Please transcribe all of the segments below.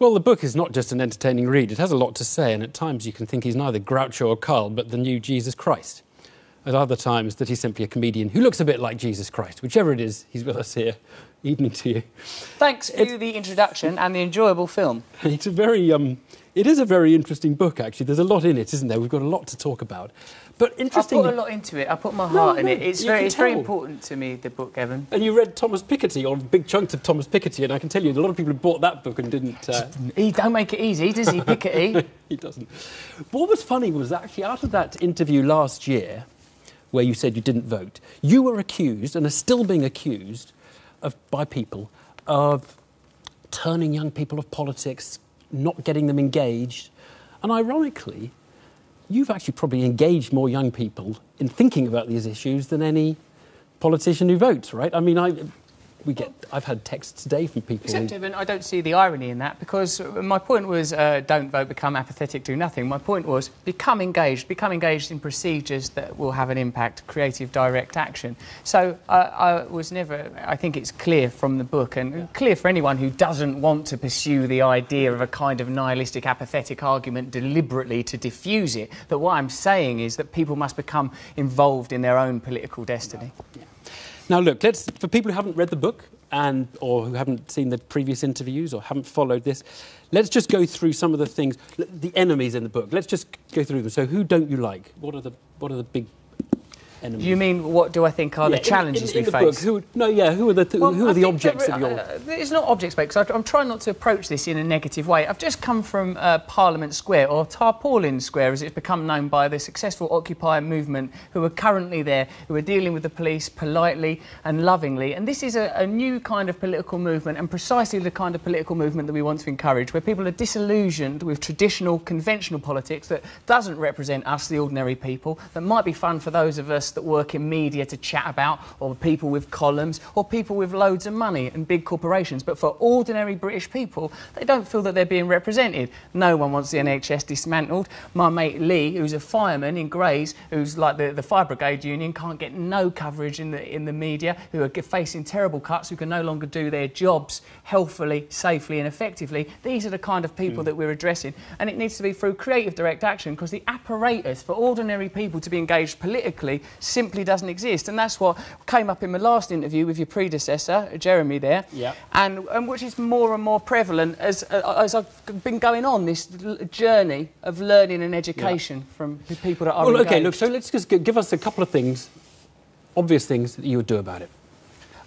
Well, the book is not just an entertaining read. It has a lot to say, and at times you can think he's neither Groucho or Karl, but the new Jesus Christ. At other times, that he's simply a comedian who looks a bit like Jesus Christ. Whichever it is, he's with us here. Evening to you. Thanks for it's, the introduction and the enjoyable film. It's a very, um, it is a very interesting book, actually. There's a lot in it, isn't there? We've got a lot to talk about. But interesting. I put a lot into it. I put my heart no, in it. It's very, it's very important to me. The book, Evan. And you read Thomas Piketty or big chunks of Thomas Piketty, and I can tell you, a lot of people have bought that book and didn't. Uh... He don't make it easy, does he, Piketty? he doesn't. What was funny was actually out of that interview last year, where you said you didn't vote, you were accused and are still being accused of by people of turning young people off politics, not getting them engaged, and ironically you've actually probably engaged more young people in thinking about these issues than any politician who votes, right? I mean, I, we get. I've had texts today from people. Except, who... Evan, I don't see the irony in that because my point was uh, don't vote, become apathetic, do nothing. My point was become engaged, become engaged in procedures that will have an impact, creative, direct action. So uh, I was never. I think it's clear from the book and yeah. clear for anyone who doesn't want to pursue the idea of a kind of nihilistic, apathetic argument deliberately to diffuse it. That what I'm saying is that people must become involved in their own political destiny. Yeah. Now, look, let's, for people who haven't read the book and, or who haven't seen the previous interviews or haven't followed this, let's just go through some of the things, the enemies in the book. Let's just go through them. So, who don't you like? What are the, what are the big enemies. You mean what do I think are yeah, the challenges in, in, in we the face? Book, who, no, yeah, who are the th- well, who are the objects of your? Uh, it's not objects. Because I'm trying not to approach this in a negative way. I've just come from uh, Parliament Square or Tarpaulin Square, as it's become known by the successful Occupy movement, who are currently there, who are dealing with the police politely and lovingly. And this is a, a new kind of political movement, and precisely the kind of political movement that we want to encourage, where people are disillusioned with traditional, conventional politics that doesn't represent us, the ordinary people, that might be fun for those of us that work in media to chat about, or people with columns, or people with loads of money and big corporations. But for ordinary British people, they don't feel that they're being represented. No one wants the NHS dismantled. My mate Lee, who's a fireman in Grays, who's like the, the fire brigade union, can't get no coverage in the, in the media, who are facing terrible cuts, who can no longer do their jobs healthily, safely, and effectively. These are the kind of people mm. that we're addressing. And it needs to be through creative direct action because the apparatus for ordinary people to be engaged politically simply doesn't exist. And that's what came up in my last interview with your predecessor, Jeremy, there. Yeah. And, and which is more and more prevalent as, uh, as I've been going on this journey of learning and education yeah. from people that are. Well, engaged. okay, look, so let's just give us a couple of things, obvious things that you would do about it.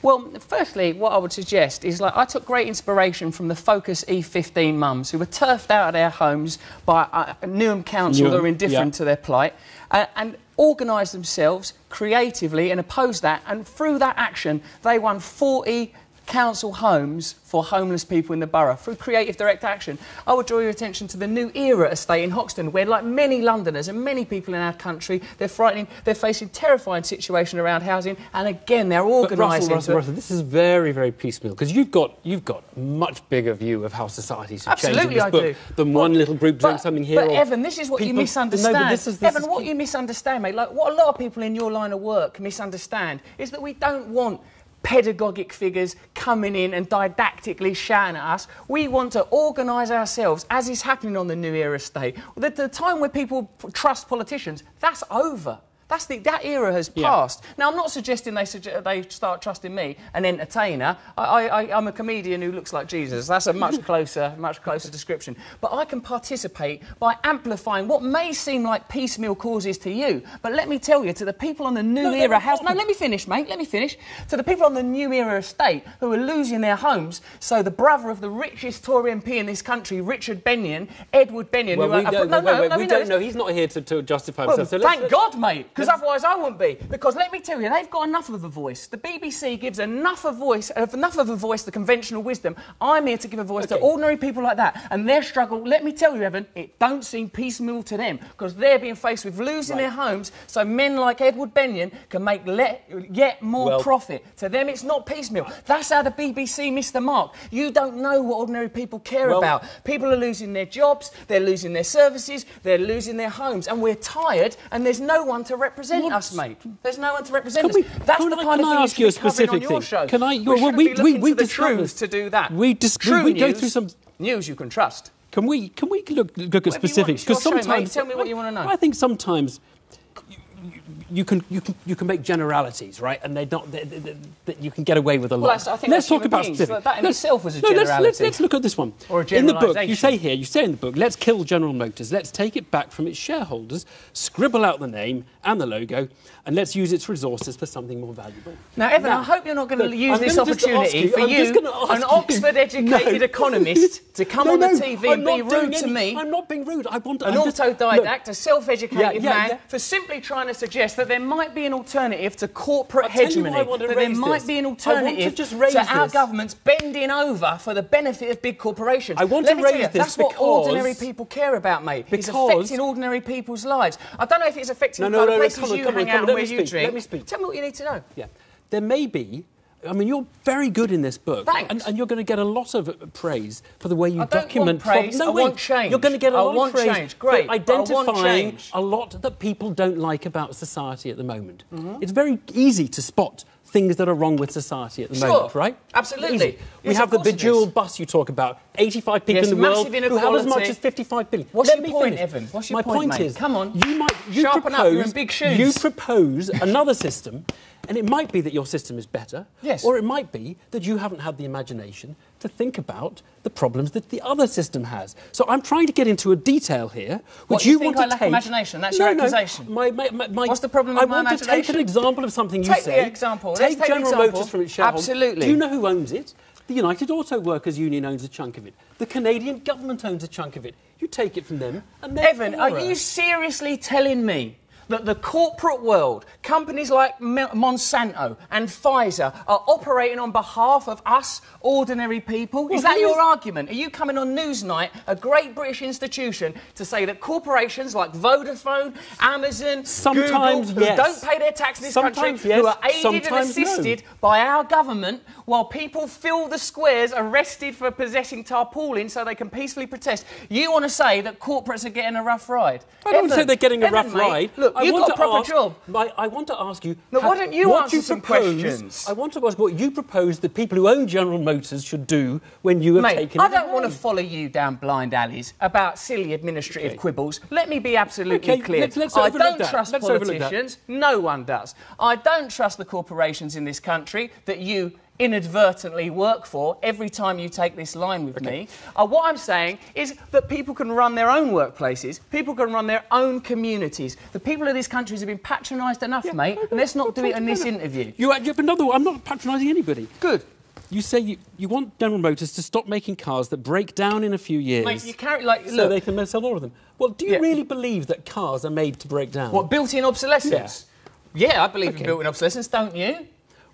Well, firstly, what I would suggest is like I took great inspiration from the Focus E15 mums who were turfed out of their homes by uh, Newham Council Newham, that are indifferent yeah. to their plight. Uh, and organised themselves creatively and opposed that. And through that action, they won 40 council homes for homeless people in the borough through creative direct action. I would draw your attention to the New Era estate in Hoxton, where, like many Londoners and many people in our country, they're frightening, they're facing terrifying situation around housing, and again, they're organising. Russell, Russell, Russell, this is very, very piecemeal because you've got you've got much bigger view of how societies have Absolutely changed in this I book do. than one little group doing something here. But Evan, this is what people, you misunderstand. No, this is, this Evan, what you misunderstand, mate, like what a lot of people in your line of work misunderstand is that we don't want pedagogic figures coming in and didactically shouting at us. We want to organise ourselves, as is happening on the New Era state. The, the time where people trust politicians, that's over. That's the, that era has passed. Yeah. Now, I'm not suggesting they, suge- they start trusting me, an entertainer. I, I, I'm a comedian who looks like Jesus. That's a much closer, much closer description. But I can participate by amplifying what may seem like piecemeal causes to you. But let me tell you, to the people on the new no, era house, no, let me finish, mate. Let me finish. To the people on the new era estate who are losing their homes. So the brother of the richest Tory MP in this country, Richard Benyon, Edward Benyon. Well, who we don't, no, no, wait, wait, we don't know. He's not here to, to justify well, himself. So thank God, mate because otherwise I wouldn't be. Because let me tell you, they've got enough of a voice. The BBC gives enough of voice, enough of a voice to conventional wisdom. I'm here to give a voice okay. to ordinary people like that, and their struggle. Let me tell you, Evan, it don't seem piecemeal to them because they're being faced with losing right. their homes. So men like Edward Benyon can make yet more well, profit. To them, it's not piecemeal. That's how the BBC missed the mark. You don't know what ordinary people care well, about. People are losing their jobs, they're losing their services, they're losing their homes, and we're tired, and there's no one to represent What? us, mate. There's no one to represent Can us. That's can the I- kind of I ask you a should be covering specific thing? show. Can I- We, well, we- we- we to to do that. we dis- True we go through some- news you can trust. Can we can we look look at Whatever specifics? Because your show, sometimes Tell me what you wanna know. I think sometimes you, can you can you can make generalities, right? And they don't they, they, they, that you can get away with a lot. that's- I think let's that's talk about beings. specifics. That in Let's- itself was a no, let's- Let's, let's look at this one. Or a in the book, you say here, you say in the book, let's kill General Motors. Let's take it back from its shareholders, scribble out the name and the logo, and let's use its resources for something more valuable. Now, Evan, Now, I hope you're not going to use I'm this gonna just ask opportunity you- for I'm you, an Oxford-educated No. economist, to come No, on the TV I'm and be not rude to me. I'm not being rude. I want an I'm autodidact, a self-educated Yeah, yeah, man, yeah. for simply trying to suggest that there might be an alternative to corporate I'll tell you hegemony, why I want to that there might this. be an to alternative just raise our governments bending over for the benefit of big corporations. I want Let to raise you, this That's what ordinary people care about, mate. it's affecting ordinary people's lives. I don't know if it's affecting No, no, the no, no, places come on, you come on, hang come out on, and where you speak, drink. let me speak. Tell me what you need to know. Yeah. There may be. I mean, you're very good in this book, Thanks. and, and you're going to get a lot of praise for the way you document. want praise, no, I wait, want change. You're going to get a I lot of praise change, great, for but I want identifying a lot that people don't like about society at the moment. Mm-hmm. It's very easy to spot things that are wrong with society at the Sure, moment, right? absolutely. Easy. we have the course it is. bejeweled bus you talk about. 85 people Yes, in the world who have as much as 55 billion. What's Let your me point, finish. Evan? What's your My point, point is, Come on. You might you Sharpen propose, up, you're in big shoes. You propose another system, and it might be that your system is better. Yes. Or it might be that you haven't had the imagination to think about the problems that the other system has. So I'm trying to get into a detail here, which What, you you, want I to lack take. imagination? That's no, your accusation? My, my, my, my- What's the problem with I my want to take an example of something you Take the example. Take take General example. Motors from its shareholders. Absolutely. Do you know who owns it? The United Auto Workers Union owns a chunk of it. The Canadian government owns a chunk of it. You take it from them, and they're Evan, are you seriously telling me that the corporate world, companies like Monsanto and Pfizer, are operating on behalf of us, ordinary people? is that your is- argument? Are you coming on Newsnight, a great British institution, to say that corporations like Vodafone, Amazon, Sometimes, Google, yes. don't pay their tax in this Sometimes, country, yes. who are aided and Sometimes, no. assisted by our government, while people fill the squares arrested for possessing tarpaulin so they can peacefully protest, you want to say that corporates are getting a rough ride? I don't Evan, say they're getting a Evan, rough mate, ride. Look, I you've want got a proper ask- job. My, I want to ask you. No, ha- why don't you what answer you some propose- questions? I want to ask what you propose the people who own General Motors should do when you have Mate, taken I don't want to follow you down blind alleys about silly administrative Okay. quibbles. Let me be absolutely Okay, clear. let's- let's I don't that. trust Let's politicians. No one does. I don't trust the corporations in this country that you inadvertently work for every time you take this line with me. Uh, what I'm saying is that people can run their own workplaces, people can run their own communities. The people of this country have been patronised enough, mate, and let's not do it in this interview. You, you have another one. I'm not patronising anybody. Good. You say you, you want General Motors to stop making cars that break down in a few years. Mate, you carry like so look, they can sell all of them. Well, do you Yeah. really believe that cars are made to break down? What, built-in obsolescence? Yeah, I believe in built-in obsolescence, don't you?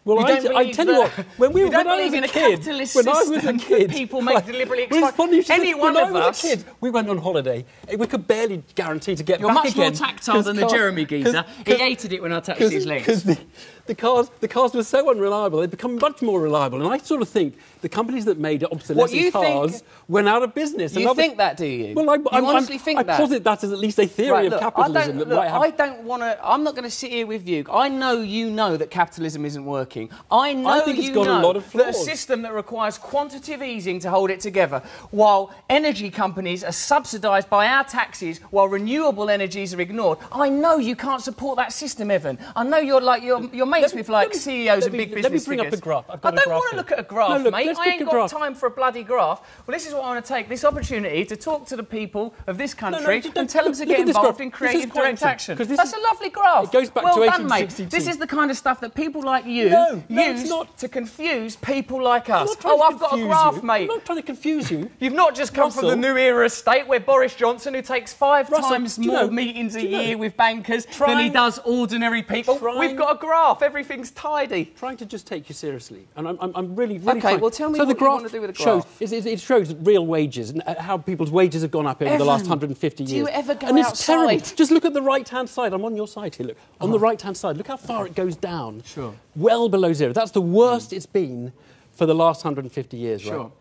Well, You I, don't I tell you what, when we when I believe was in a a kid, capitalist when I was a system kid, people make deliberately Well, it's exploit- funny Any one when of I was us- a kid, we went on holiday. We could barely guarantee to get You're back much more tactile than the Jeremy geezer. 'cause- He hated it when I touched his legs. The, the cars, the cars were so unreliable, they've become much more reliable. And I sort of think the companies that made obsolescent you think- cars went out of business. You think that, do you? Well, I, You I'm, honestly I'm, think I that? posit that as at least a theory Right, of look, capitalism I don't, that look, have. I don't want to. I'm not going to sit here with you. I know you know that capitalism isn't working. I know I think it's you got a know lot of that a system that requires quantitative easing to hold it together, while energy companies are subsidised by our taxes, while renewable energies are ignored. I know you can't support that system, Evan. I know you're like you're, you're mates me- with like me- CEOs and big let me business bring up figures. a graph. I've got a don't want to look at a graph, No, look, mate. I ain't got time for a bloody graph. Well, this is what I want to take this opportunity to talk to the people of this no, country and tell them to get involved in creative direct action. That's is- a lovely graph. it goes back well to done, mate. This is the kind of stuff that people like you No, no, use not. to confuse people like us. Oh, I've got a graph, mate. I'm not trying to confuse you. You've not just come from the new era estate where Boris Johnson, who takes five times more meetings a do you know- year with bankers than he does ordinary people, we've got a graph. Everything's tidy. trying to just take you seriously, and I'm, I'm, I'm really, really Okay, trying. well, tell me so what the you graph wanna do with the shows graph. is- is- it shows real wages and uh, how people's wages have gone up over the last Evan, 150 do years. you ever go and it's outside? terrible. Just look at the right-hand side. I'm on your side here. Look on the right-hand side. Look how far it goes down. Sure. Well below zero. That's the worst it's been for the last 150 years. Sure. Right?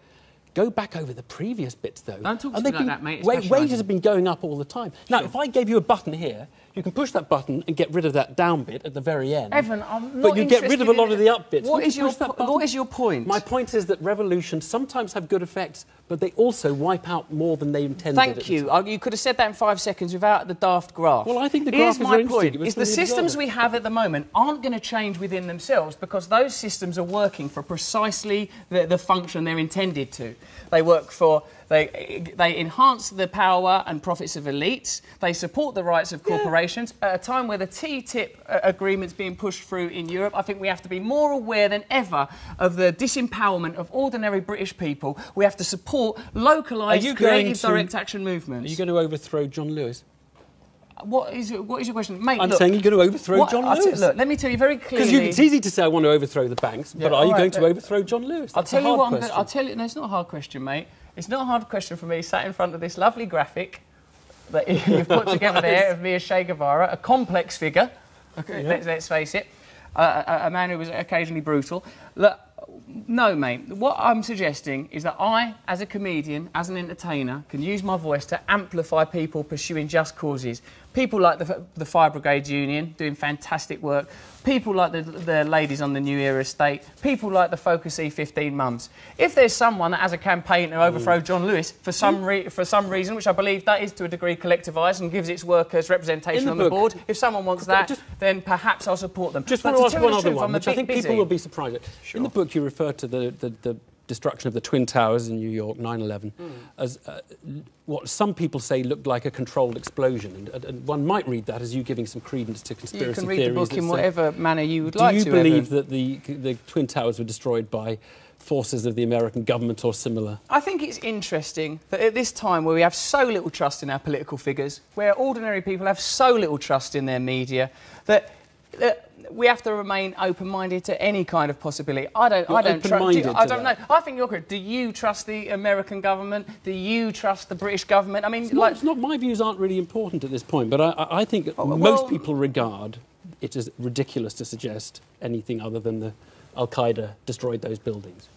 Go back over the previous bits, though. Don't talk to and me like been- that, mate. Wa- wages have been going up all the time. Now, if I gave you a button here, You can push that button and get rid of that down bit at the very end. Evan, I'm not But you get rid of a lot of the up bits. What is you your What is your point? My point is that revolutions sometimes have good effects, but they also wipe out more than they intended. Thank you. Uh, You could have said that in five seconds without the daft graph. Well, I think the Here's graph is my point: is the the systems we have at the moment aren't going to change within themselves because those systems are working for precisely the, the function they're intended to. They work for they they enhance the power and profits of elites. They support the rights of corporations at a time where the TTIP uh, agreement's being pushed through in Europe. I think we have to be more aware than ever of the disempowerment of ordinary British people. We have to support localised, Are you going creative, to- direct action movements. Are you going to overthrow John Lewis? What is your, what is your question, mate? I'm look, saying you're going to overthrow what- John Lewis. look, let me tell you very clearly. Because it's easy to say I want to overthrow the banks, Yeah, but are you right, going to overthrow John Lewis? I'll tell you what. I'm gonna. I'll tell you. No, it's not a hard question, mate. It's not a hard question for me. Sat in front of this lovely graphic that you've put together there of me as Che Guevara, a complex figure. Okay, let's, let's face it, uh, a, a man who was occasionally brutal. Look, no, mate. What I'm suggesting is that I, as a comedian, as an entertainer, can use my voice to amplify people pursuing just causes. People like the, the Fire Brigade Union doing fantastic work. People like the, the ladies on the New Era estate. People like the Focus E15 mums. If there's someone that has a campaign to overthrow Mm. John Lewis for some, re- for some reason, which I believe that is to a degree collectivised and gives its workers representation the on the book- board, if someone wants that, Just- then perhaps I'll support them. Just But want to ask one other one, which I think busy. people will be surprised at. In the book, you refer to the, the, the destruction of the Twin Towers in New York, 9 11, Hmm. as uh, what some people say looked like a controlled explosion. And, and one might read that as you giving some credence to conspiracy theories. You can read the book in whatever manner you would like to. Do you believe Evan. that the, the Twin Towers were destroyed by forces of the American government or similar? I think it's interesting that at this time where we have so little trust in our political figures, where ordinary people have so little trust in their media, that we have to remain open-minded to any kind of possibility. I don't. You're I don't trust. open-minded I don't that? know. I think you're correct. Do you trust the American government? Do you trust the British government? I mean, It's not, like, it's not, my views aren't really important at this point, but I, I I think Oh, well- most people regard it as ridiculous to suggest anything other than the Al Qaeda destroyed those buildings.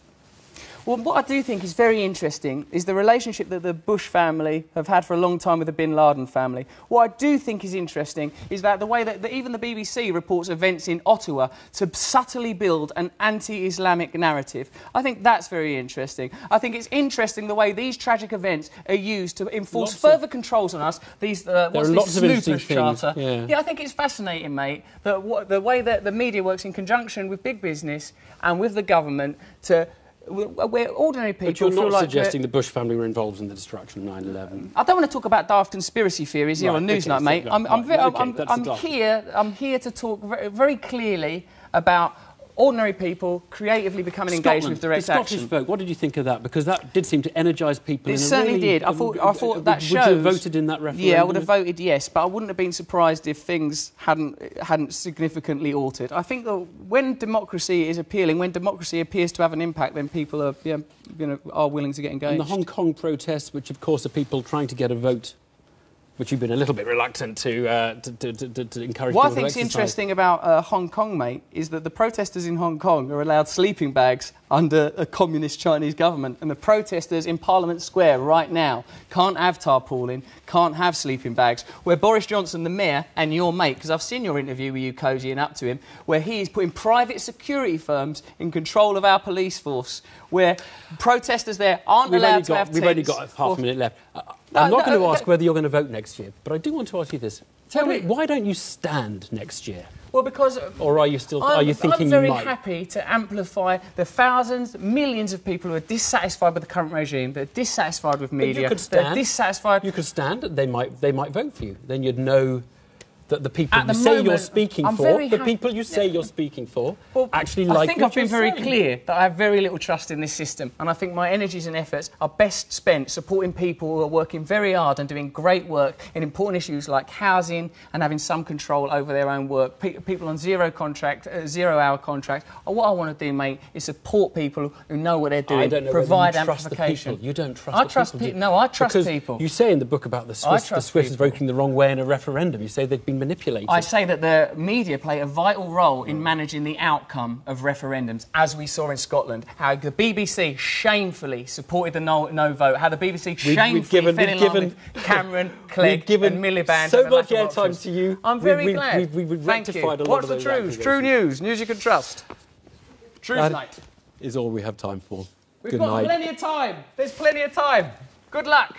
Well, what I do think is very interesting is the relationship that the Bush family have had for a long time with the Bin Laden family. What I do think is interesting is that the way that that even the BBC reports events in Ottawa to subtly build an anti-Islamic narrative. I think that's very interesting. I think it's interesting the way these tragic events are used to enforce Lots of- further controls on us. These uh, what's are this lots of interesting things, charter? yeah. I think it's fascinating, mate, that what, the way that the media works in conjunction with big business and with the government to where ordinary people But you're not like suggesting the Bush family were involved in the destruction of 9 11. I don't want to talk about daft conspiracy theories here Right, on Newsnight, so- mate. I'm, I'm, right, I'm, okay, I'm, that's I'm the daft. here. I'm here to talk very, very clearly about ordinary people creatively becoming engaged with direct the Scottish action. vote, what did you think of that? Because that did seem to energise people. It certainly really- did. I thought, I thought would- that Would shows. you have voted in that referendum? Yeah, I would have voted yes, but I wouldn't have been surprised if things hadn't hadn't significantly altered. I think that when democracy is appealing, when democracy appears to have an impact, then people are you know are willing to get engaged. And the Hong Kong protests, which of course are people trying to get a vote, which you've been a little bit reluctant to, uh, to, to, to, to encourage What I to think's interesting about uh, Hong Kong, mate, is that the protesters in Hong Kong are allowed sleeping bags under a communist Chinese government, and the protesters in Parliament Square right now can't have tarpaulin, can't have sleeping bags. Where Boris Johnson, the mayor, and your mate, because I've seen your interview with you cozying up to him, where he is putting private security firms in control of our police force, where protesters there aren't We've, allowed to got, have we've only got half or- a minute left. Uh, I'm not no, going to uh, ask whether you're going to vote next year, but I do want to ask you this. Tell me- don't, why don't you stand next year? Well, because Or are you still I'm, are you thinking I'm very happy to amplify the thousands, millions of people who are dissatisfied with the current regime, that are dissatisfied with But media, you could that are dissatisfied. You could stand. They might they might vote for you. Then you'd know that the people At you the say you're speaking I'm for, the people you say you're speaking for, Well, actually I like think what I've been very saying. clear that I have very little trust in this system, and I think my energies and efforts are best spent supporting people who are working very hard and doing great work in important issues like housing and having some control over their own work. Pe- people on zero contract, uh, zero-hour contract. And what I want to do, mate, is support people who know what they're doing, I don't know provide you trust the amplification. people. You don't trust. I trust people, no, I trust Because people. You say in the book about the Swiss, the Swiss people. voting the wrong way in a referendum. You say they've been been manipulated. I say that the media play a vital role in managing the outcome of referendums, as we saw in Scotland. How the BBC shamefully supported the no, no vote. How the BBC We've- shamefully we've given- fell in love given- with Cameron, Clegg, given and Miliband. so much airtime to you. I'm very we- glad. we- we- we've Thank you. rectified a lot Watch of the truth? True news. News you can trust. Truth That night. is all we have time for. We've Good got night. plenty of time. There's plenty of time. Good luck.